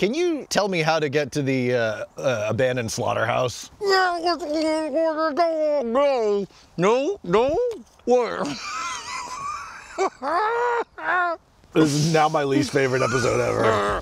Can you tell me how to get to the uh, uh, abandoned slaughterhouse? No, no, no, where? This is now my least favorite episode ever. Uh,